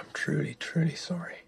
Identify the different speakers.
Speaker 1: I'm truly, truly sorry.